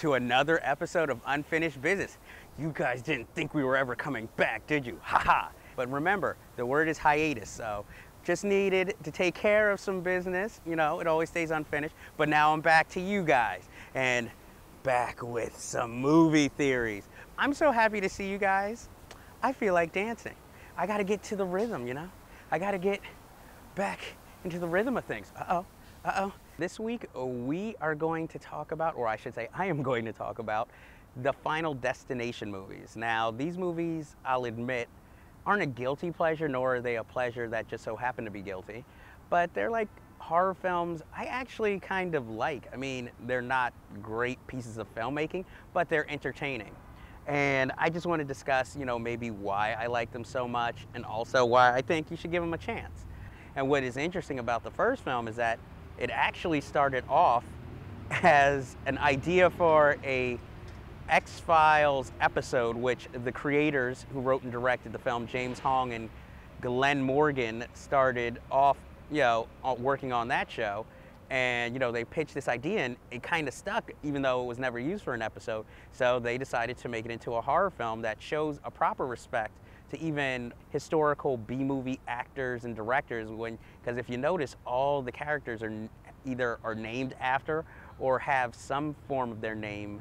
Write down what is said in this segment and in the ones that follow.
To another episode of Unfinished Business. You guys didn't think we were ever coming back, did you? Haha. But remember, the word is hiatus, so just needed to take care of some business. You know, it always stays unfinished. But now I'm back to you guys and back with some movie theories. I'm so happy to see you guys. I feel like dancing. I gotta get to the rhythm, you know? I gotta get back into the rhythm of things. Uh oh, uh oh. This week we are going to talk about, or I should say, I am going to talk about the Final Destination movies. Now, these movies, I'll admit, aren't a guilty pleasure, nor are they a pleasure that just so happened to be guilty, but they're like horror films I actually kind of like. I mean, they're not great pieces of filmmaking, but they're entertaining. And I just want to discuss, you know, maybe why I like them so much and also why I think you should give them a chance. And what is interesting about the first film is that it actually started off as an idea for a X-Files episode, which the creators who wrote and directed the film, James Wong and Glenn Morgan, started off, you know, working on that show. And, you know, they pitched this idea and it kind of stuck, even though it was never used for an episode. So they decided to make it into a horror film that shows a proper respect to even historical B-movie actors and directors when because if you notice all the characters are either are named after or have some form of their name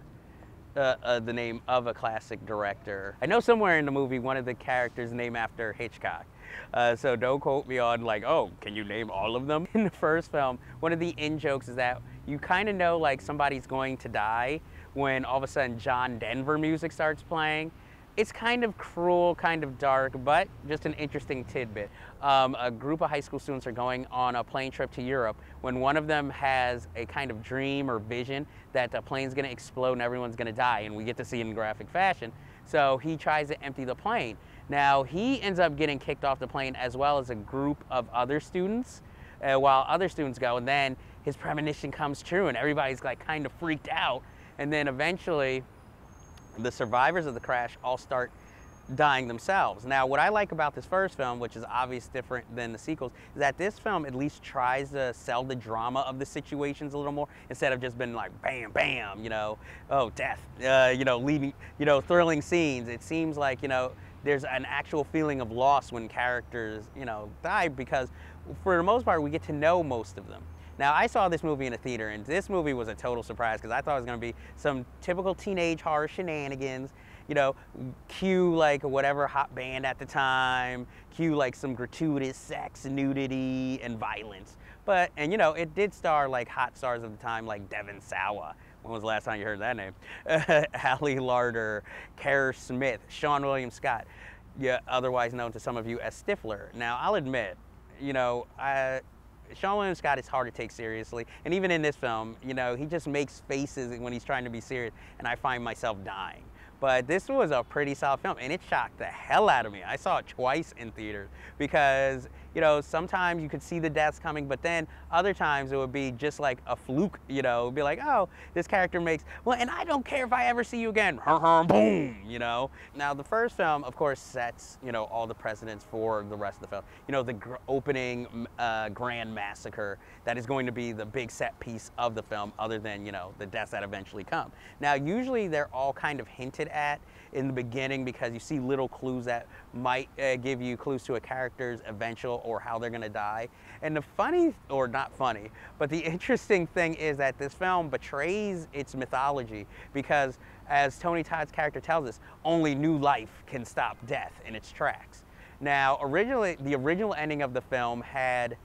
uh, uh, the name of a classic director. I know somewhere in the movie one of the characters named after Hitchcock. Uh, so don't quote me on like, oh, can you name all of them? In the first film, one of the in jokes is that you kind of know like somebody's going to die when all of a sudden John Denver music starts playing it's kind of cruel, kind of dark, but just an interesting tidbit. Um, a group of high school students are going on a plane trip to Europe when one of them has a kind of dream or vision that the plane's gonna explode and everyone's gonna die, and we get to see it in graphic fashion. So he tries to empty the plane. Now, he ends up getting kicked off the plane as well as a group of other students, uh, while other students go, and then his premonition comes true, and everybody's like kind of freaked out. And then eventually, the survivors of the crash all start dying themselves. Now, what I like about this first film, which is obviously different than the sequels, is that this film at least tries to sell the drama of the situations a little more instead of just being like bam, bam, you know, oh, death, uh, you know, leading, you know, thrilling scenes. It seems like, you know, there's an actual feeling of loss when characters, you know, die because for the most part, we get to know most of them. Now, I saw this movie in a theater, and this movie was a total surprise because I thought it was going to be some typical teenage horror shenanigans. You know, cue like whatever hot band at the time, cue like some gratuitous sex, nudity, and violence. But, and you know, it did star like hot stars of the time like Devon Sawa. When was the last time you heard that name? Ali Larter, Kerr Smith, Seann William Scott, yeah, otherwise known to some of you as Stifler. Now, I'll admit, you know, I, Seann William Scott is hard to take seriously. And even in this film, you know, he just makes faces when he's trying to be serious, and I find myself dying. But this was a pretty solid film, and it shocked the hell out of me. I saw it twice in theaters because you know, sometimes you could see the deaths coming, but then other times it would be just like a fluke, you know, be like, oh, this character makes, well, and I don't care if I ever see you again, boom, you know. Now, the first film, of course, sets, you know, all the precedents for the rest of the film. You know, the opening uh, grand massacre that is going to be the big set piece of the film, other than, you know, the deaths that eventually come. Now, usually they're all kind of hinted at in the beginning because you see little clues that might uh, give you clues to a character's eventual or how they're going to die. And the funny, or not funny, but the interesting thing is that this film betrays its mythology because, as Tony Todd's character tells us, only new life can stop death in its tracks. Now, originally, the original ending of the film had,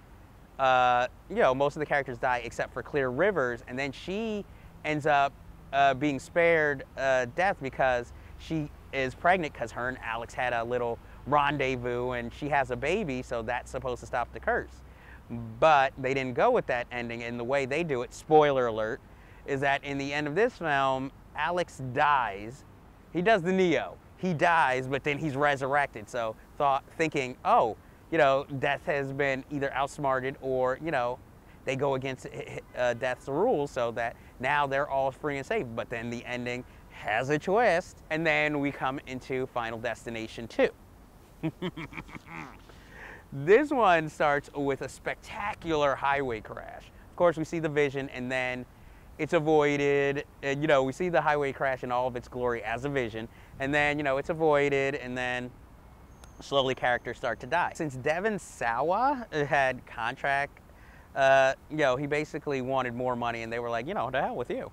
uh, you know, most of the characters die except for Clear Rivers, and then she ends up uh, being spared uh, death because she is pregnant because her and Alex had a little rendezvous and she has a baby, so that's supposed to stop the curse. But they didn't go with that ending, and the way they do it, spoiler alert, is that in the end of this film, Alex dies. He does the Neo. He dies, but then he's resurrected. So thought, thinking, oh, you know, death has been either outsmarted or, you know, they go against uh, death's rules so that now they're all free and safe. But then the ending has a twist, and then we come into Final Destination 2. this one starts with a spectacular highway crash. Of course, we see the vision, and then it's avoided. And, you know, we see the highway crash in all of its glory as a vision, and then, you know, it's avoided, and then slowly characters start to die. Since Devon Sawa had contract uh, you know, he basically wanted more money, and they were like, you know, the hell with you,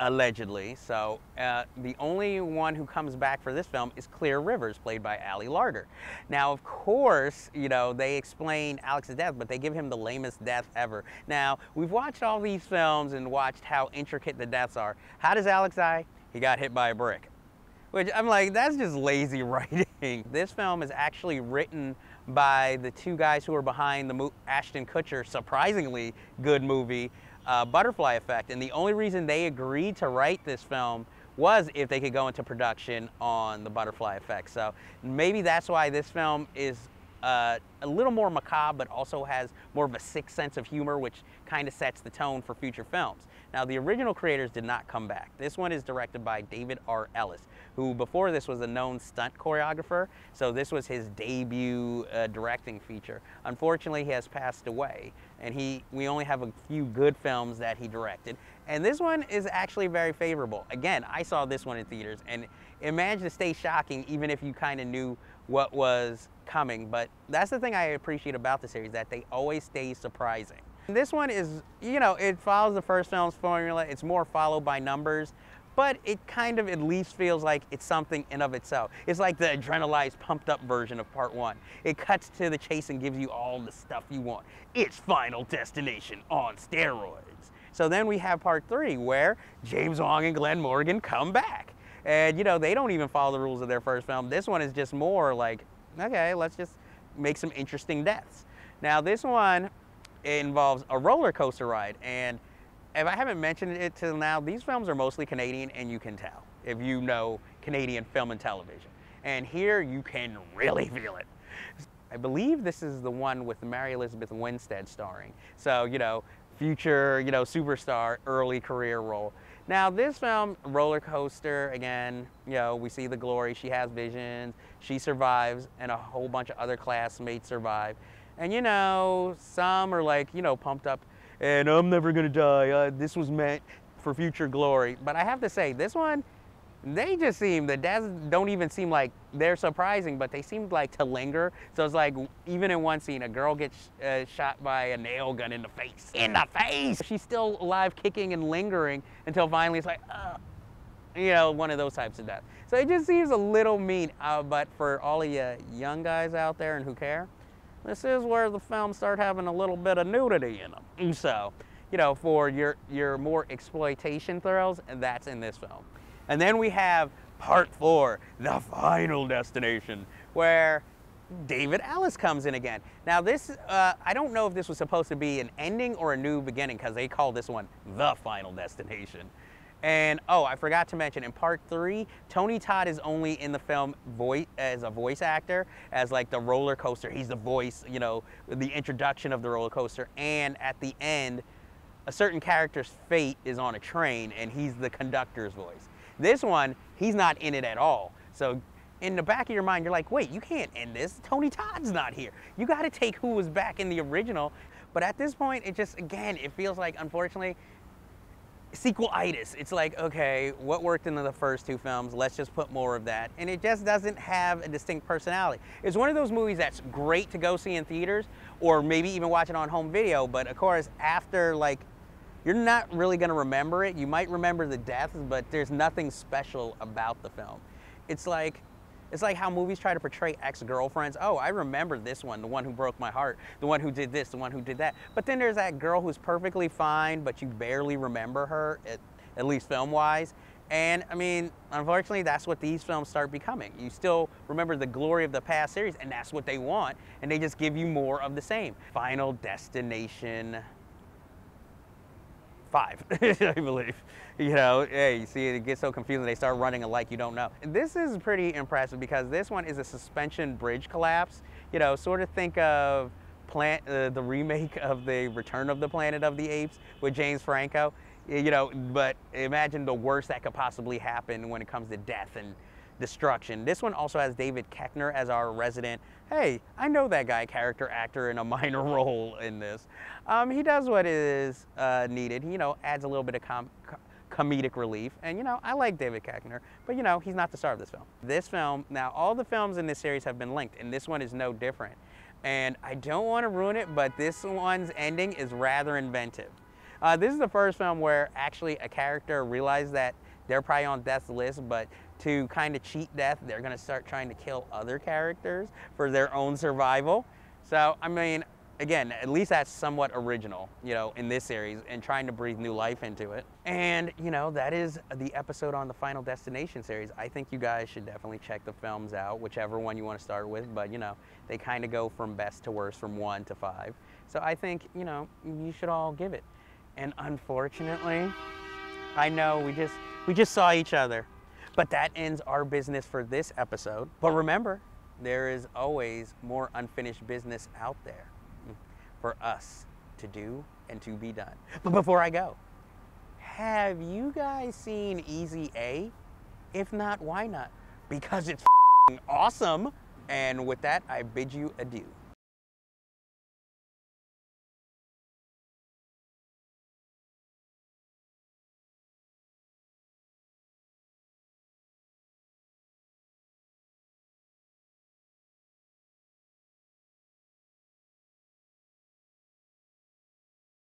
allegedly. So uh, the only one who comes back for this film is Clear Rivers, played by Ali Larter. Now, of course, you know, they explain Alex's death, but they give him the lamest death ever. Now, we've watched all these films and watched how intricate the deaths are. How does Alex die? He got hit by a brick. Which I'm like, that's just lazy writing. This film is actually written by the two guys who are behind the Ashton Kutcher surprisingly good movie, uh, Butterfly Effect. And the only reason they agreed to write this film was if they could go into production on the Butterfly Effect. So maybe that's why this film is uh, a little more macabre, but also has more of a sick sense of humor, which kind of sets the tone for future films. Now, the original creators did not come back. This one is directed by David R. Ellis, who before this was a known stunt choreographer, so this was his debut uh, directing feature. Unfortunately, he has passed away, and he we only have a few good films that he directed, and this one is actually very favorable. Again, I saw this one in theaters, and imagine to stay shocking even if you kind of knew what was coming, but that's the thing I appreciate about the series, that they always stay surprising. This one is, you know, it follows the first film's formula. It's more followed by numbers, but it kind of at least feels like it's something in of itself. It's like the adrenalized, pumped up version of part one. It cuts to the chase and gives you all the stuff you want. It's Final Destination on steroids. So then we have part three where James Wong and Glenn Morgan come back. And you know, they don't even follow the rules of their first film. This one is just more like, okay, let's just make some interesting deaths. Now this one, involves a roller coaster ride. And if I haven't mentioned it till now, these films are mostly Canadian and you can tell if you know Canadian film and television. And here you can really feel it. I believe this is the one with Mary Elizabeth Winstead starring. So, you know, future, you know, superstar, early career role. Now this film, roller coaster, again, you know, we see the glory, she has visions, she survives, and a whole bunch of other classmates survive. And you know, some are like, you know, pumped up, and I'm never gonna die. Uh, this was meant for future glory. But I have to say, this one, they just seem, the deaths don't even seem like they're surprising, but they seem like to linger. So it's like, even in one scene, a girl gets uh, shot by a nail gun in the face. In the face! She's still alive, kicking and lingering until finally it's like, uh, you know, one of those types of deaths. So it just seems a little mean, uh, but for all of you young guys out there and who care, this is where the films start having a little bit of nudity in them. So, you know, for your, your more exploitation thrills, and that's in this film. And then we have part four, the final destination, where David Ellis comes in again. Now this, uh, I don't know if this was supposed to be an ending or a new beginning because they call this one the final destination. And oh, I forgot to mention in part three, Tony Todd is only in the film voice as a voice actor, as like the roller coaster. He's the voice, you know, the introduction of the roller coaster. And at the end, a certain character's fate is on a train and he's the conductor's voice. This one, he's not in it at all. So in the back of your mind, you're like, wait, you can't end this. Tony Todd's not here. You got to take who was back in the original. But at this point, it just, again, it feels like, unfortunately, sequelitis. It's like, okay, what worked in the first two films? Let's just put more of that. And it just doesn't have a distinct personality. It's one of those movies that's great to go see in theaters or maybe even watch it on home video. But of course, after like, you're not really going to remember it. You might remember the deaths, but there's nothing special about the film. It's like, it's like how movies try to portray ex-girlfriends. Oh, I remember this one, the one who broke my heart, the one who did this, the one who did that. But then there's that girl who's perfectly fine, but you barely remember her, at, at least film-wise. And I mean, unfortunately, that's what these films start becoming. You still remember the glory of the past series, and that's what they want, and they just give you more of the same. Final Destination five, I believe. You know, hey, you see it gets so confusing, they start running alike you don't know. This is pretty impressive because this one is a suspension bridge collapse. You know, sort of think of plant, uh, the remake of the Return of the Planet of the Apes with James Franco. You know, but imagine the worst that could possibly happen when it comes to death and destruction. This one also has David Koechner as our resident. Hey, I know that guy, character actor in a minor role in this. Um, he does what is uh, needed. He, you know, adds a little bit of com- comedic relief. And you know, I like David Koechner, but you know, he's not the star of this film. This film, now all the films in this series have been linked, and this one is no different. And I don't want to ruin it, but this one's ending is rather inventive. Uh, this is the first film where actually a character realized that they're probably on death's list, but to kind of cheat death, they're going to start trying to kill other characters for their own survival. So, I mean, again, at least that's somewhat original, you know, in this series and trying to breathe new life into it. And, you know, that is the episode on the Final Destination series. I think you guys should definitely check the films out, whichever one you want to start with, but, you know, they kind of go from best to worst, from one to five. So I think, you know, you should all give it. And unfortunately, I know we just we just saw each other. But that ends our business for this episode. But remember, there is always more unfinished business out there for us to do and to be done. But before I go, have you guys seen Easy A? If not, why not? Because it's awesome. And with that, I bid you adieu.